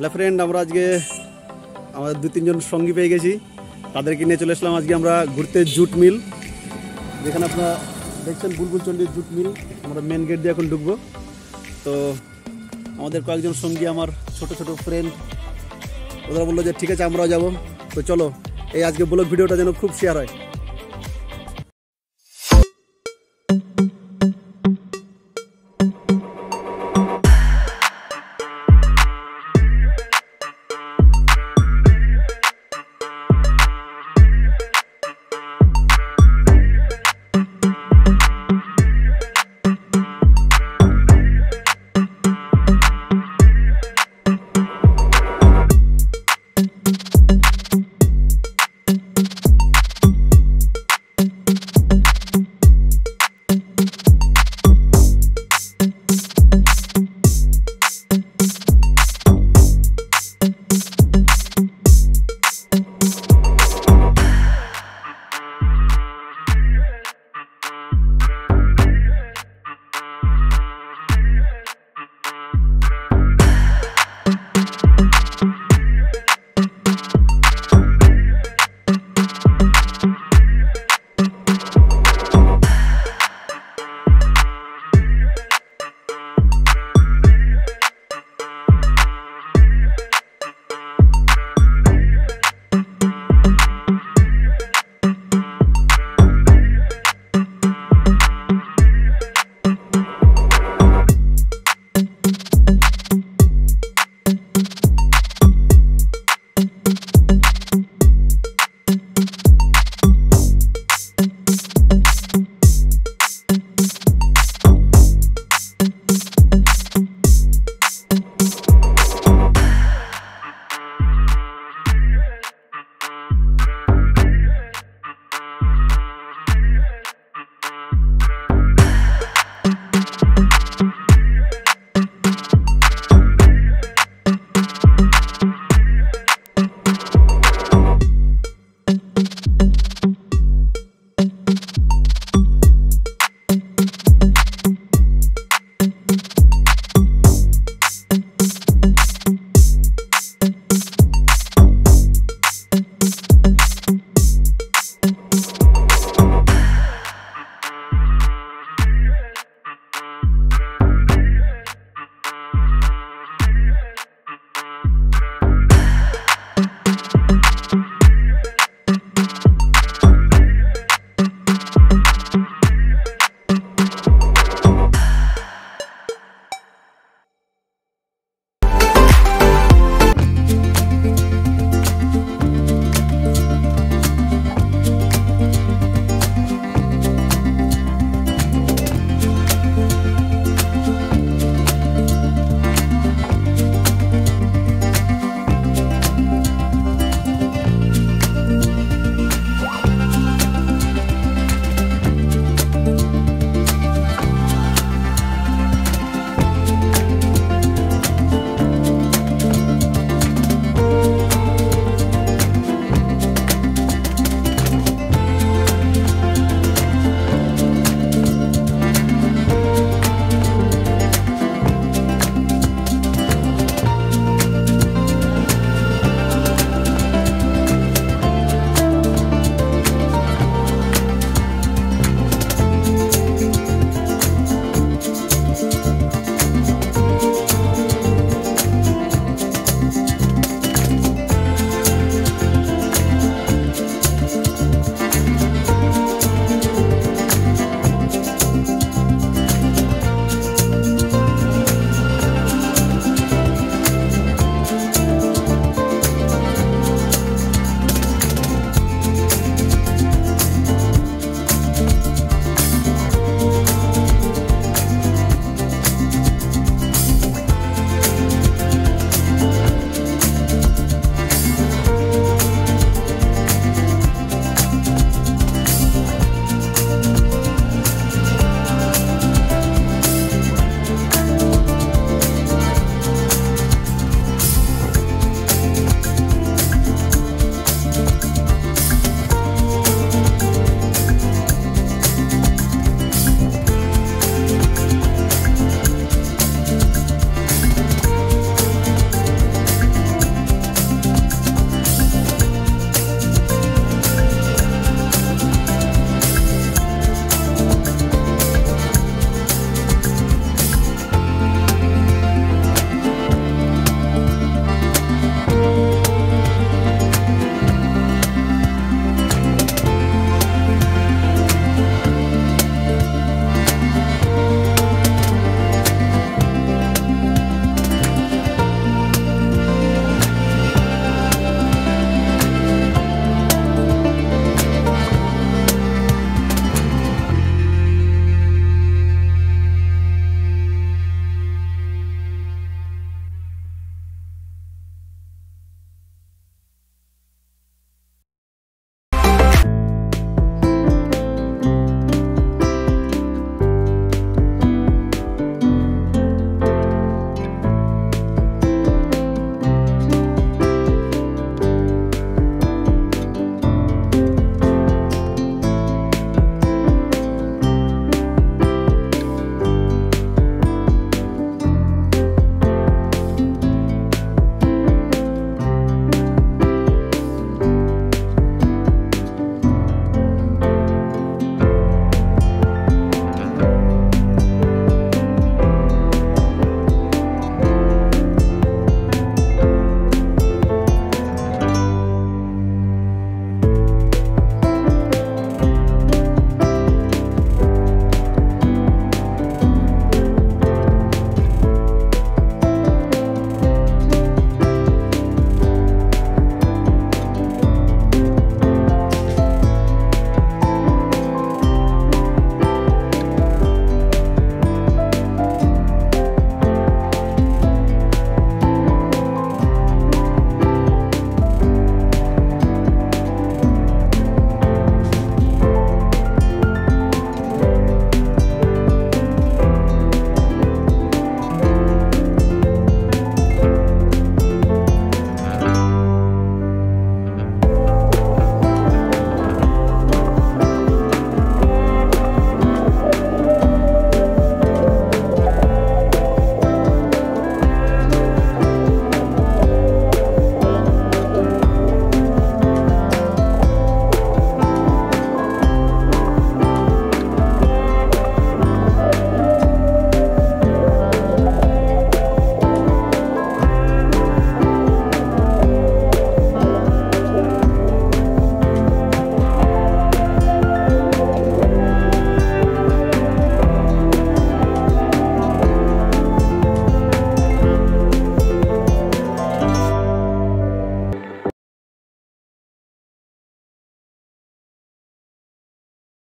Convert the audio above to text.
Hello friend আমরা আজকে আমাদের দু তিনজন সঙ্গী পেয়ে গেছি। তাদেরকে নিয়ে চলে আসলাম আজকে আমরা ঘুরতে জুট মিল। যেখানে আপনারা দেখছেন বুলবুল চণ্ডীর জুট মিল। আমরা মেন গেট দিয়ে এখন ঢুকবো। তো আমাদের কয়েকজন সঙ্গী, আমার ছোট ছোট ফ্রেন্ড ওরা বলল যে, ঠিক আছে, আমরাও যাব। তো চলো, এই আজকে ব্লগ ভিডিওটা যেন খুব শেয়ার হয়।